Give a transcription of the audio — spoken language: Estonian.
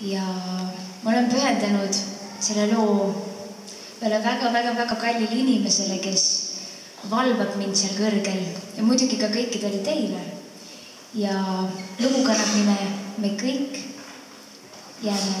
ja ma olen pühendanud selle loo ühele väga-väga-väga kallile inimesele, kes valvab mind seal kõrgel ja muidugi ka kõikidele teile. ja lugu kannab nime Me kõik jääme